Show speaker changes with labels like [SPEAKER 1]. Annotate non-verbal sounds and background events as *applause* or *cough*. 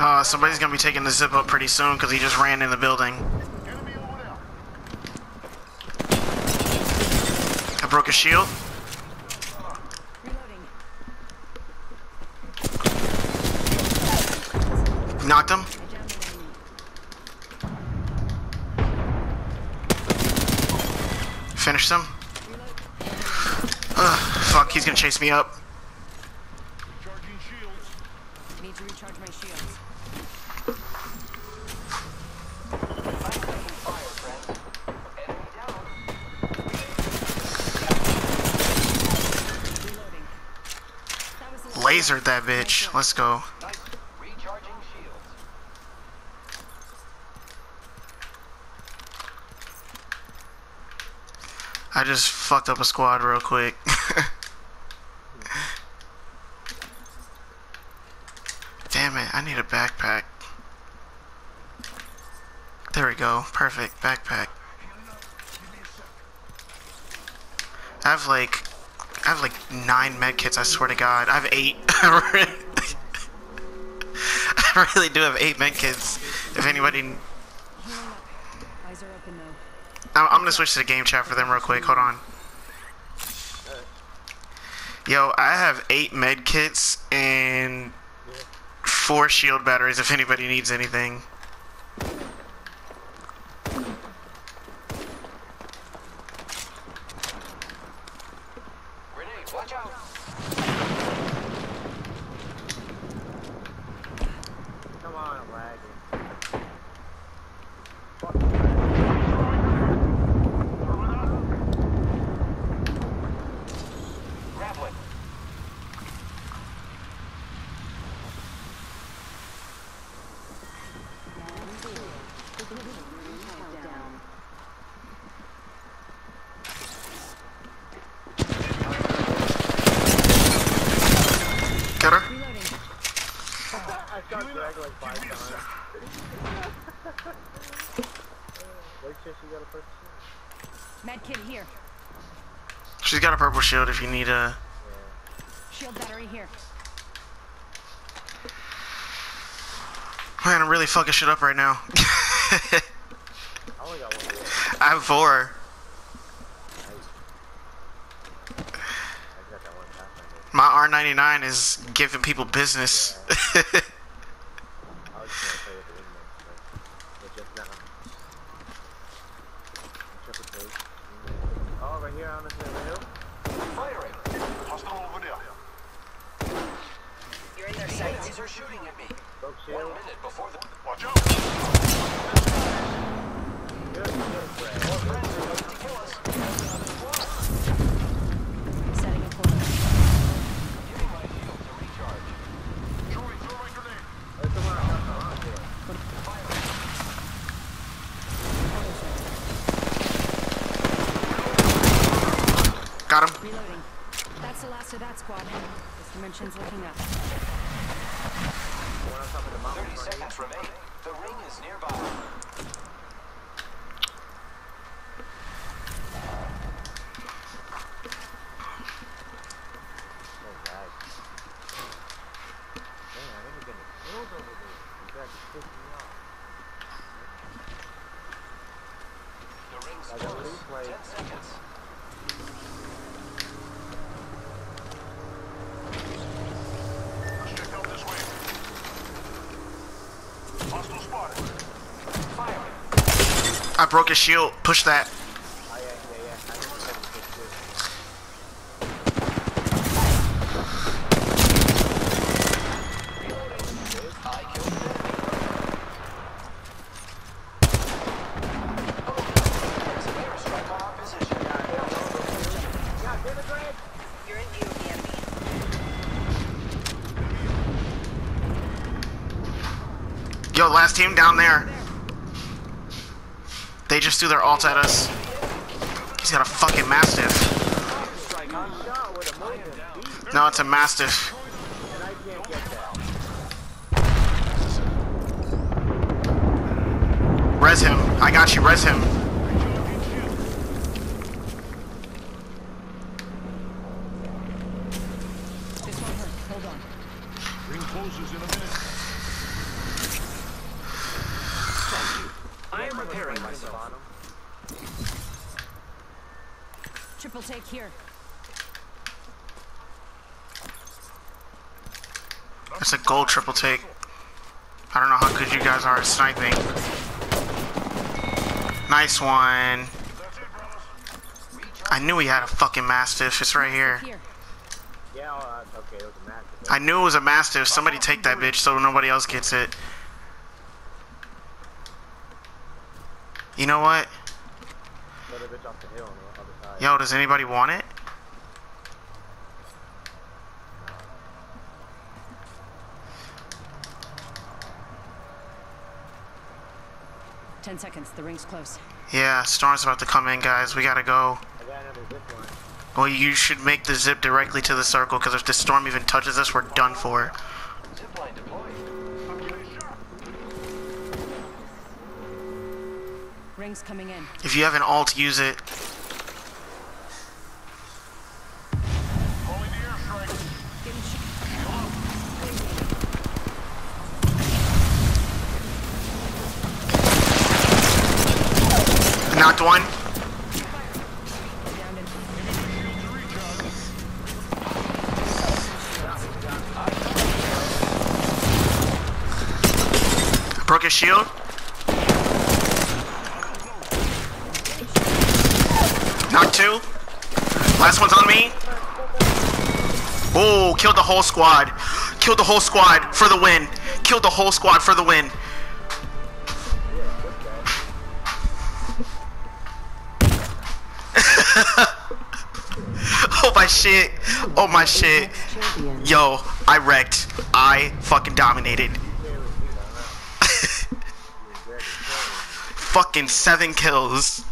[SPEAKER 1] Uh, somebody's gonna be taking the zip up pretty soon because he just ran in the building. I broke his shield. Knocked him. Finished him. Ugh, fuck, he's gonna chase me up.
[SPEAKER 2] Charging shields.
[SPEAKER 3] Need recharge my shields.
[SPEAKER 1] Lasered that bitch. Let's go. I just fucked up a squad real quick. *laughs* Damn it, I need a backpack. There we go. Perfect. Backpack. I have like I have like nine med kits, I swear to god. I have eight. *laughs* *laughs* I really do have eight med kits. If anybody. I'm, gonna switch to the game chat for them real quick. Hold on. Yo, I have eight med kits and four shield batteries. If anybody needs anything.
[SPEAKER 4] Grenade, watch out.
[SPEAKER 5] Come on, I'm lagging.
[SPEAKER 4] Grappling.
[SPEAKER 1] Got her.
[SPEAKER 3] Reloading.
[SPEAKER 5] I shot Greg like five times. Wait till she got a purchase.
[SPEAKER 3] Med kit here.
[SPEAKER 1] She's got a purple shield if you need a.
[SPEAKER 3] Shield battery here.
[SPEAKER 1] Man, I'm really fucking shit up right now.
[SPEAKER 5] I only got one.
[SPEAKER 1] I have four.
[SPEAKER 5] I just got that one pathfinder.
[SPEAKER 1] My R99 is giving people business. *laughs*
[SPEAKER 5] I was just gonna play with the wingman, but, but just now. Triple take. Oh, right here on this little hill.
[SPEAKER 4] Firing.
[SPEAKER 2] Hostile over there.
[SPEAKER 3] You're in their
[SPEAKER 4] Enemies are shooting at me. One minute before the
[SPEAKER 2] Watch out.
[SPEAKER 5] Good, good, Greg.
[SPEAKER 4] more friends are looking to kill us.
[SPEAKER 3] Setting a corner.
[SPEAKER 4] Giving my shield to recharge.
[SPEAKER 2] Throwing thermite grenade.
[SPEAKER 5] There's someone else.
[SPEAKER 1] Got him.
[SPEAKER 3] Reloading. That's the last of that squad. This dimension's looking up.
[SPEAKER 5] One on top of the mountain.
[SPEAKER 4] 30 seconds remain. The ring is nearby.
[SPEAKER 5] No lag. Man, I didn't get any kills over there. You guys are pissing me off.
[SPEAKER 4] The ring's close. 10 seconds.
[SPEAKER 1] I broke his shield. Push that. Yo, last team down there. They just threw their ult at us. He's got a fucking mastiff. No, it's a mastiff. Res him. I got you. Res him.
[SPEAKER 3] This won't hurt. Hold on.
[SPEAKER 2] Ring closes in a minute.
[SPEAKER 4] Repairing myself.
[SPEAKER 5] Bottom.
[SPEAKER 3] Triple take here.
[SPEAKER 1] It's a gold triple take. I don't know how good you guys are at sniping. Nice one. I knew he had a fucking mastiff. It's right here.
[SPEAKER 3] Here.
[SPEAKER 5] Yeah, uh, okay, it was a match.
[SPEAKER 1] I knew it was a mastiff. Somebody take that bitch so nobody else gets it. You know what?
[SPEAKER 5] Throw the bitch off the hill on the other side.
[SPEAKER 1] Yo, does anybody want it?
[SPEAKER 3] Ten seconds. The ring's close.
[SPEAKER 1] Yeah, storm's about to come in, guys. We gotta go.
[SPEAKER 5] I got another zip line.
[SPEAKER 1] Well, you should make the zip directly to the circle, because if the storm even touches us, we're done for.
[SPEAKER 3] Coming in.
[SPEAKER 1] If you have an ult, use it. Knocked one. Broke his shield. Two. Last one's on me. Oh, killed the whole squad. Killed the whole squad for the win. Killed the whole squad for the win. *laughs* oh my shit. Oh my shit. Yo, I wrecked. I fucking dominated. *laughs* fucking seven kills.